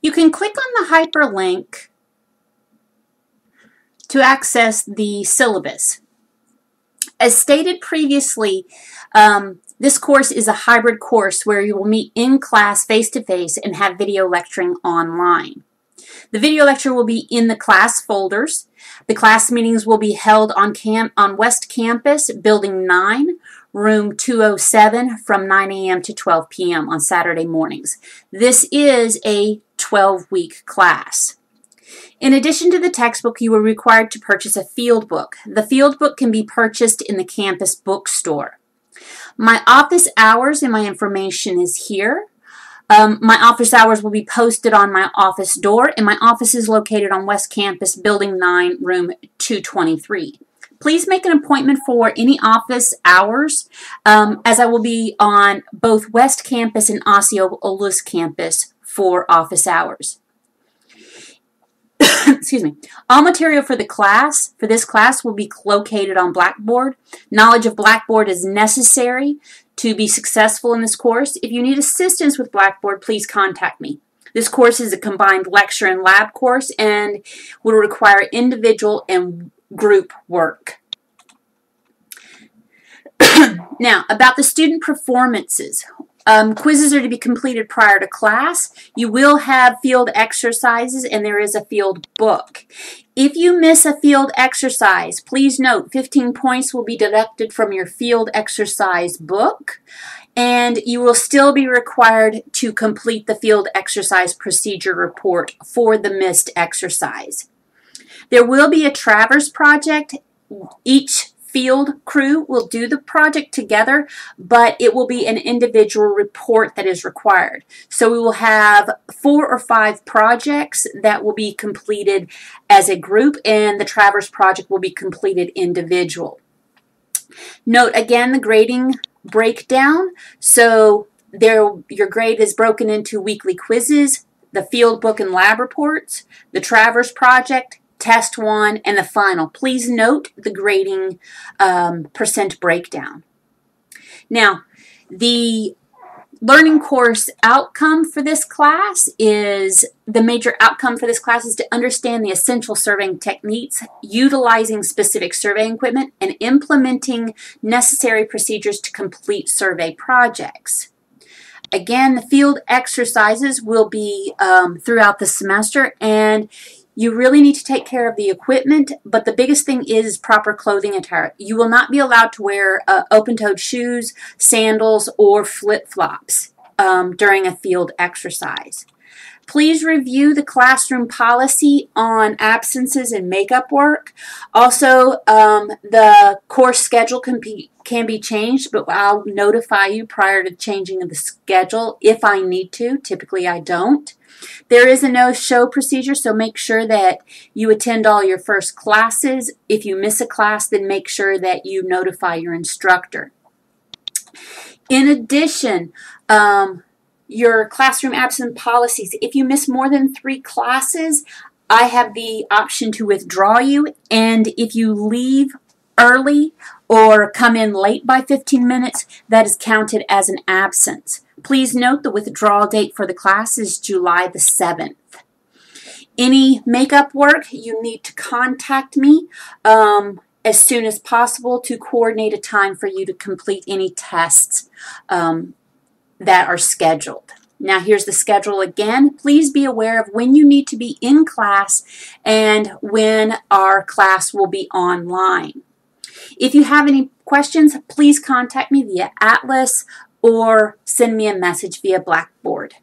You can click on the hyperlink to access the syllabus. As stated previously, um, this course is a hybrid course where you will meet in class face-to-face and have video lecturing online. The video lecture will be in the class folders. The class meetings will be held on, camp on West Campus, Building 9, room 207 from 9 a.m. to 12 p.m. on Saturday mornings. This is a 12-week class. In addition to the textbook, you are required to purchase a field book. The field book can be purchased in the campus bookstore. My office hours and my information is here. Um, my office hours will be posted on my office door, and my office is located on West Campus, Building 9, Room 223. Please make an appointment for any office hours, um, as I will be on both West Campus and Osceola campus for office hours. Excuse me. All material for the class, for this class, will be located on Blackboard. Knowledge of Blackboard is necessary to be successful in this course. If you need assistance with Blackboard, please contact me. This course is a combined lecture and lab course and will require individual and group work. now, about the student performances. Um, quizzes are to be completed prior to class. You will have field exercises and there is a field book. If you miss a field exercise, please note 15 points will be deducted from your field exercise book and you will still be required to complete the field exercise procedure report for the missed exercise. There will be a Traverse project. Each field crew will do the project together, but it will be an individual report that is required. So we will have four or five projects that will be completed as a group, and the Traverse project will be completed individual. Note again the grading breakdown. So there, your grade is broken into weekly quizzes, the field book and lab reports, the Traverse project, test one, and the final. Please note the grading um, percent breakdown. Now, the learning course outcome for this class is the major outcome for this class is to understand the essential surveying techniques, utilizing specific surveying equipment, and implementing necessary procedures to complete survey projects. Again, the field exercises will be um, throughout the semester, and you really need to take care of the equipment, but the biggest thing is proper clothing attire. You will not be allowed to wear uh, open-toed shoes, sandals, or flip-flops um, during a field exercise. Please review the classroom policy on absences and makeup work. Also, um, the course schedule can be, can be changed, but I'll notify you prior to changing of the schedule if I need to. Typically, I don't. There is a no-show procedure, so make sure that you attend all your first classes. If you miss a class, then make sure that you notify your instructor. In addition, um, your classroom absence policies. If you miss more than three classes, I have the option to withdraw you, and if you leave early or come in late by 15 minutes, that is counted as an absence. Please note the withdrawal date for the class is July the 7th. Any makeup work, you need to contact me um, as soon as possible to coordinate a time for you to complete any tests um, that are scheduled. Now here's the schedule again. Please be aware of when you need to be in class and when our class will be online. If you have any questions, please contact me via Atlas or send me a message via Blackboard.